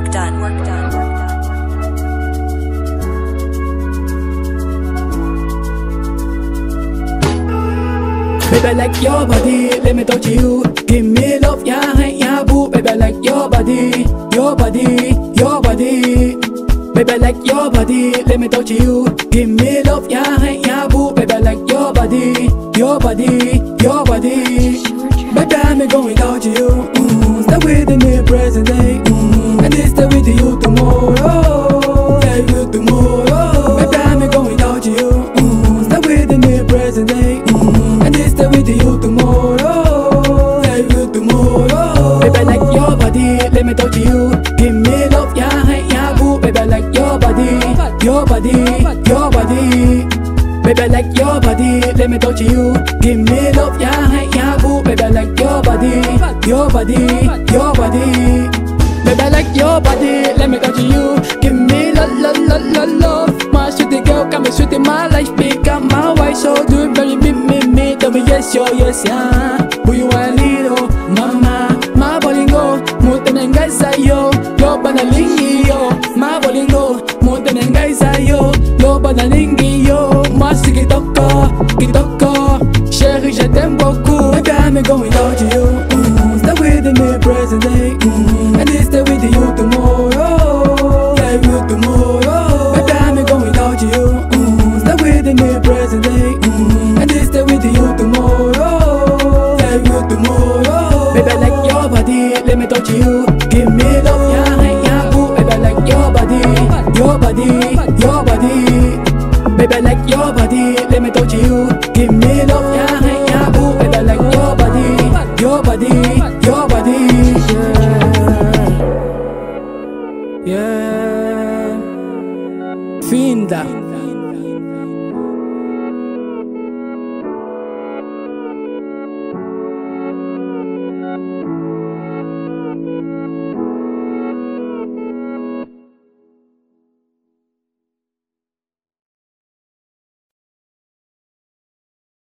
work done. Work done. Baby, I like your body, let me touch you. Give me love, yeah, hey, yeah, boo. Baby, I like your body, your body, your body. Baby, I like your body, let me touch you. Give me love, yeah, hey, yeah, boo. Baby, I like your body, your body, your body. Baby, I'm going out to you. You. Give me love, yeah, hey, yeah, boo. Baby, like your body, your body, your body. Baby, like your body, let me touch you. Give me love, yeah, hey, yeah, boo. Baby, like your body, your body, your body. Baby, like your body, let me touch you. Give me love, love, love, love, love. My sweetie girl, come and sweetie my life, become my wife. So do it, baby, me, me, me. Tell me yes, yo, yes, yeah. Yo, my bolingo, muta na ngai sa'yo. Loba na lingi yo, mas kitoko, kitoko. Chérie, je t'aime beaucoup. I'm going without you. Mm, stay with me present day. Mm, and stay with you tomorrow. Yeah, you tomorrow. Baby, I'm going without you. Mm, stay with me present day. Mm, Like your body, let me touch you. Give me love, yeah, hey, yeah, boo. Baby, I like your body, your body, your body. Yeah, yeah. Finda.